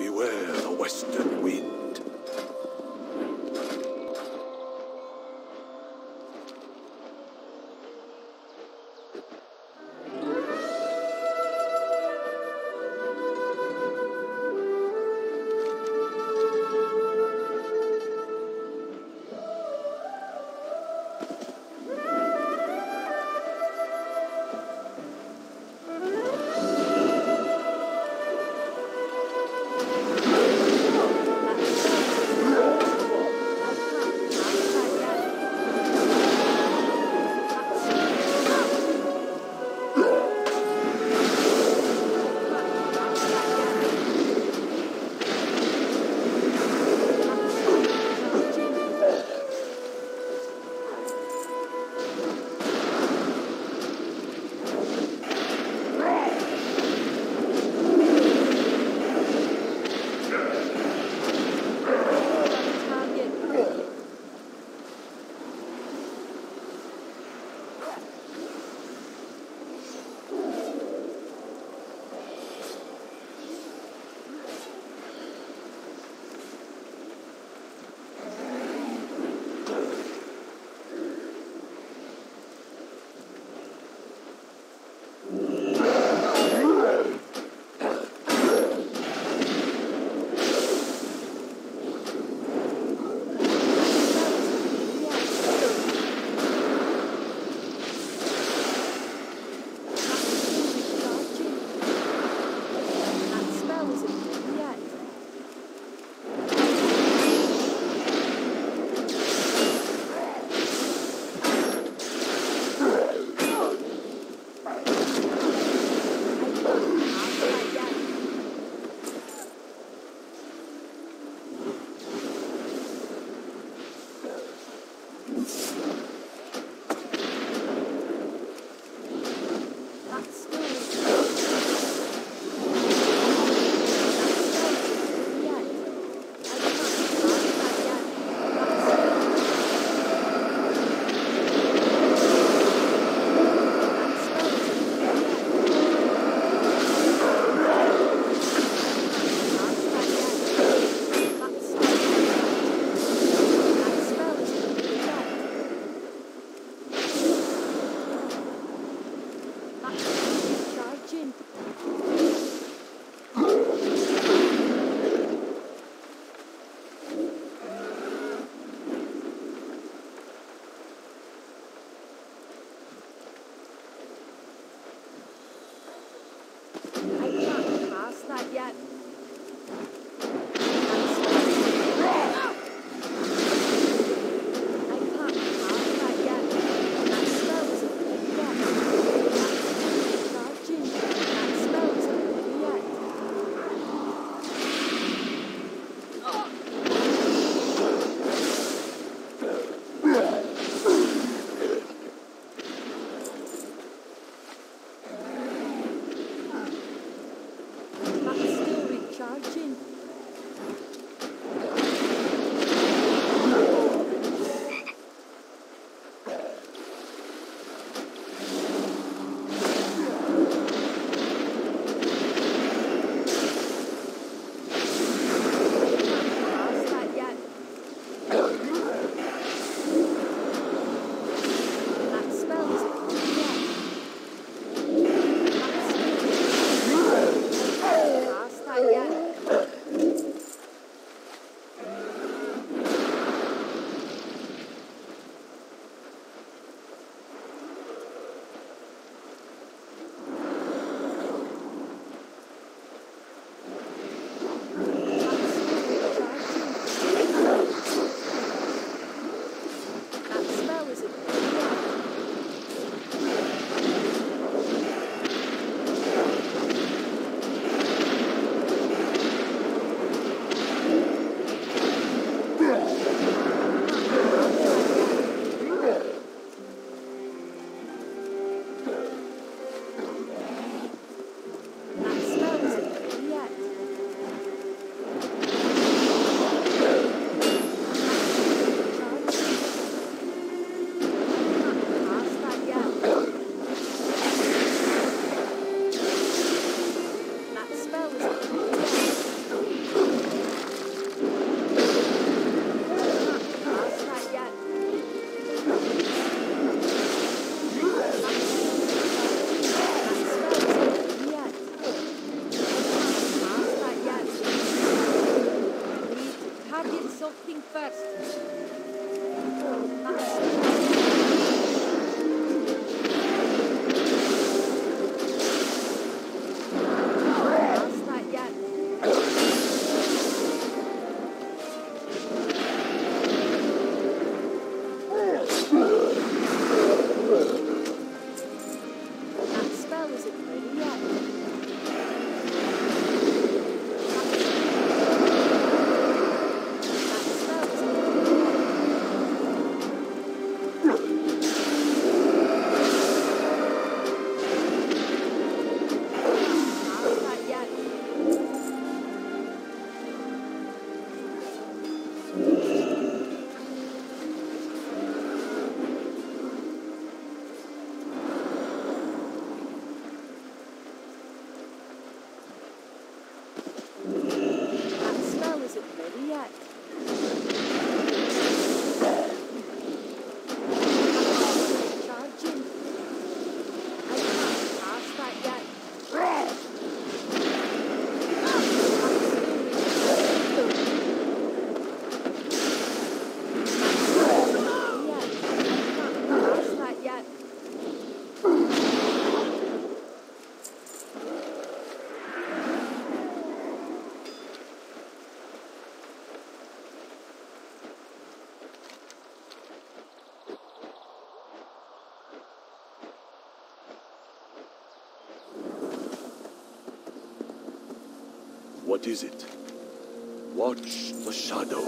Beware the western wind. Guardian something first. What is it? Watch the shadow.